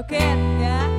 Okay. ya ¿ah?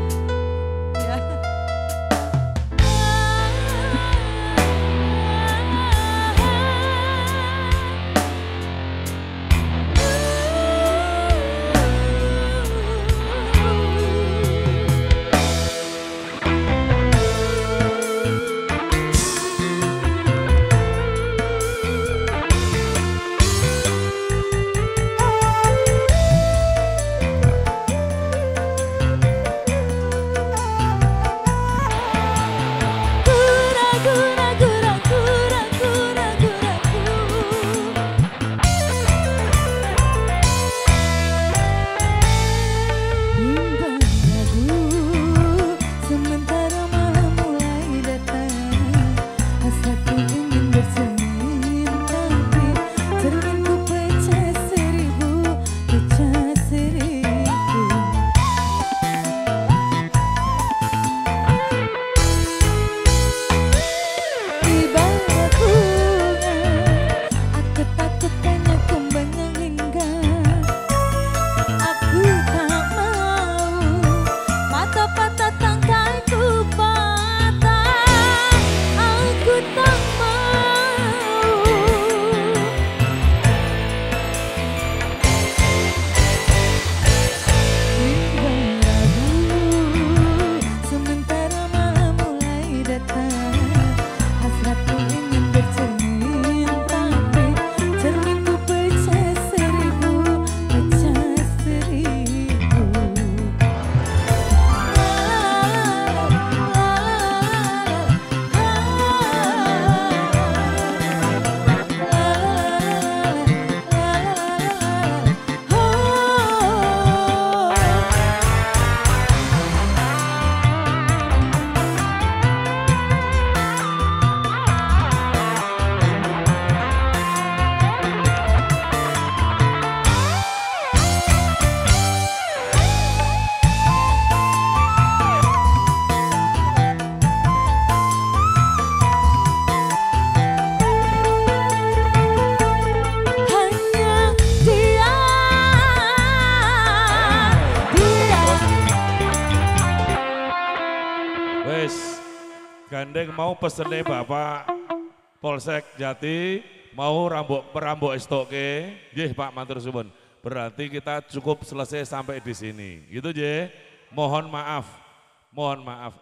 Gandeng mau pesene Bapak Polsek Jati mau rambok perambok estoke. Nggih Pak mantur suwun. Berarti kita cukup selesai sampai di sini. Gitu, J. Mohon maaf. Mohon maaf.